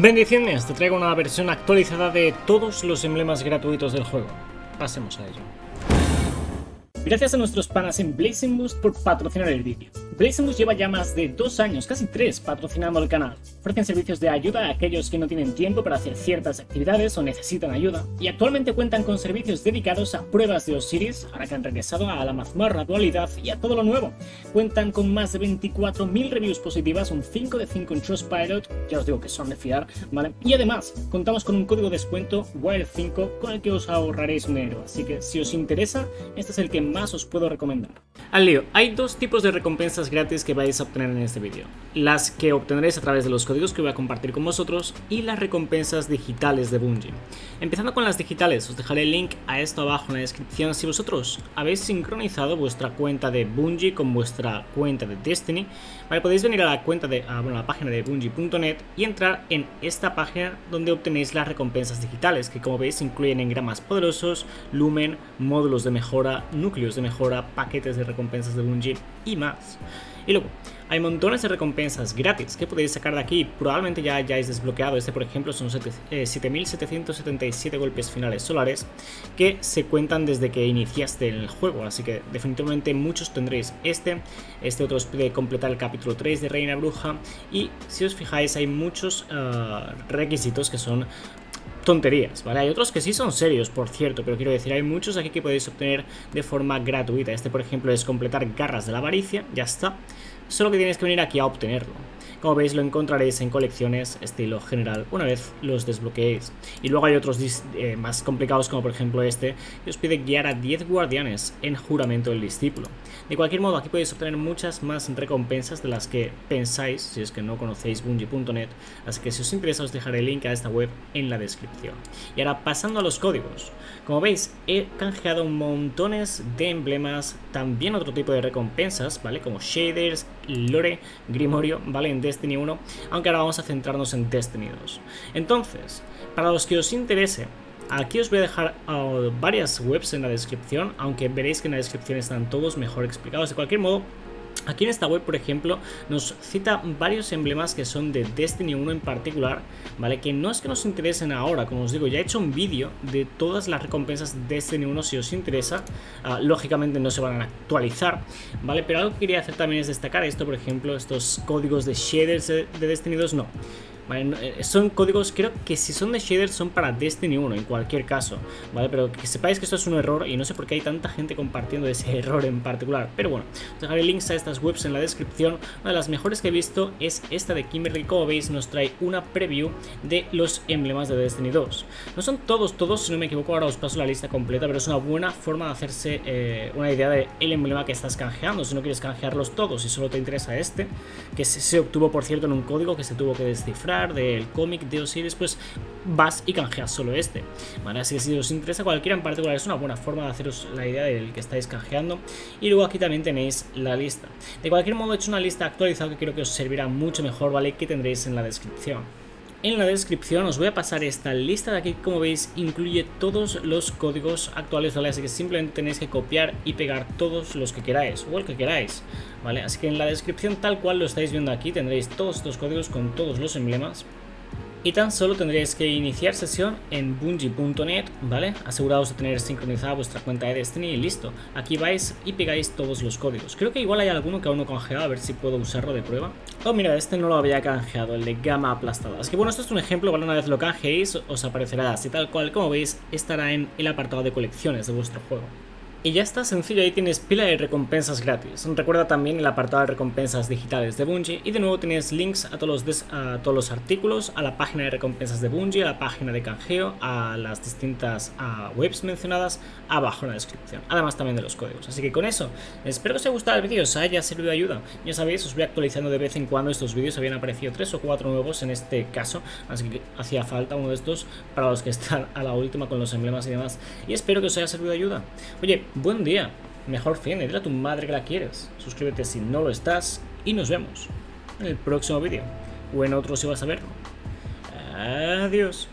Bendiciones, te traigo una versión actualizada de todos los emblemas gratuitos del juego. Pasemos a ello. Gracias a nuestros panas en Blazing Boost por patrocinar el vídeo. Blazing Boost lleva ya más de dos años, casi tres, patrocinando el canal. Ofrecen servicios de ayuda a aquellos que no tienen tiempo para hacer ciertas actividades o necesitan ayuda, y actualmente cuentan con servicios dedicados a pruebas de Osiris, ahora que han regresado a la mazmorra dualidad y a todo lo nuevo. Cuentan con más de 24.000 reviews positivas, un 5 de 5 en Trustpilot, ya os digo que son de fiar, ¿vale? Y además, contamos con un código de descuento WILD5 con el que os ahorraréis un dinero, así que si os interesa, este es el que más os puedo recomendar. Al lío, hay dos tipos de recompensas gratis que vais a obtener en este vídeo. Las que obtendréis a través de los códigos que voy a compartir con vosotros y las recompensas digitales de Bungie. Empezando con las digitales, os dejaré el link a esto abajo en la descripción si vosotros habéis sincronizado vuestra cuenta de Bungie con vuestra cuenta de Destiny. Vale, podéis venir a la cuenta de a, bueno, la página de bungie.net y entrar en esta página donde obtenéis las recompensas digitales, que como veis incluyen engramas poderosos, lumen, módulos de mejora, de mejora, paquetes de recompensas de Bungie y más. Y luego, hay montones de recompensas gratis que podéis sacar de aquí. Probablemente ya hayáis desbloqueado. Este, por ejemplo, son 7.777 eh, golpes finales solares que se cuentan desde que iniciaste el juego. Así que definitivamente muchos tendréis este. Este otro os pide completar el capítulo 3 de Reina Bruja. Y si os fijáis, hay muchos uh, requisitos que son tonterías, ¿vale? Hay otros que sí son serios, por cierto, pero quiero decir, hay muchos aquí que podéis obtener de forma gratuita. Este, por ejemplo, es completar garras de la avaricia, ya está. Solo que tienes que venir aquí a obtenerlo. Como veis lo encontraréis en colecciones estilo general una vez los desbloqueéis. Y luego hay otros eh, más complicados como por ejemplo este que os pide guiar a 10 guardianes en juramento del discípulo. De cualquier modo aquí podéis obtener muchas más recompensas de las que pensáis si es que no conocéis bungie.net así que si os interesa os dejaré el link a esta web en la descripción. Y ahora pasando a los códigos. Como veis he canjeado montones de emblemas, también otro tipo de recompensas, ¿vale? Como shaders, lore, grimorio, ¿vale? En Destiny 1, aunque ahora vamos a centrarnos en Destiny 2. Entonces, para los que os interese, Aquí os voy a dejar uh, varias webs en la descripción, aunque veréis que en la descripción están todos mejor explicados. De cualquier modo, Aquí en esta web, por ejemplo, nos cita varios emblemas que son de Destiny 1 en particular, ¿vale? Que no es que nos interesen ahora, como os digo, ya he hecho un vídeo de todas las recompensas de Destiny 1 si os interesa. Uh, lógicamente no se van a actualizar, ¿vale? Pero algo que quería hacer también es destacar esto, por ejemplo, estos códigos de shaders de, de Destiny 2, no. Eh, son códigos, creo que si son de shaders son para Destiny 1 en cualquier caso, ¿vale? Pero que sepáis que esto es un error y no sé por qué hay tanta gente compartiendo ese error en particular. Pero bueno, os dejaré links a estas webs en la descripción. Una de las mejores que he visto es esta de Kimberly, como veis nos trae una preview de los emblemas de Destiny 2. No son todos, todos, si no me equivoco, ahora os paso la lista completa, pero es una buena forma de hacerse eh, una idea del el emblema que estás canjeando, si no quieres canjearlos todos y solo te interesa este, que se obtuvo por cierto en un código que se tuvo que descifrar del cómic de Osiris, pues vas y canjeas solo este. ¿vale? Así que si os interesa cualquiera en particular, es una buena forma de haceros la idea del que estáis canjeando. Y luego aquí también tenéis la lista. De cualquier modo, he hecho una lista actualizada que creo que os servirá mucho mejor, ¿vale? Que tendréis en la descripción. En la descripción os voy a pasar esta lista de aquí, como veis incluye todos los códigos actuales, ¿vale? Así que simplemente tenéis que copiar y pegar todos los que queráis, o el que queráis, ¿vale? Así que en la descripción tal cual lo estáis viendo aquí tendréis todos estos códigos con todos los emblemas y tan solo tendréis que iniciar sesión en bungie.net, ¿vale? Aseguraos de tener sincronizada vuestra cuenta de Destiny y listo. Aquí vais y pegáis todos los códigos. Creo que igual hay alguno que aún no canjeado, a ver si puedo usarlo de prueba. Oh, mira, este no lo había canjeado, el de gama aplastada. Así que bueno, esto es un ejemplo, ¿vale? Una vez lo canjeéis, os aparecerá así tal cual, como veis, estará en el apartado de colecciones de vuestro juego. Y ya está sencillo, ahí tienes pila de recompensas gratis. Recuerda también el apartado de recompensas digitales de Bungie y de nuevo tienes links a todos, los a todos los artículos, a la página de recompensas de Bungie, a la página de canjeo, a las distintas webs mencionadas abajo en la descripción. Además también de los códigos. Así que con eso, espero que os haya gustado el vídeo, os haya servido de ayuda. Ya sabéis, os voy actualizando de vez en cuando estos vídeos, habían aparecido tres o cuatro nuevos en este caso, así que hacía falta uno de estos para los que están a la última con los emblemas y demás. Y espero que os haya servido de ayuda. Oye, buen día, mejor fin, dile a tu madre que la quieres. Suscríbete si no lo estás y nos vemos en el próximo vídeo o en otro si vas a verlo. Adiós.